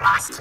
lost.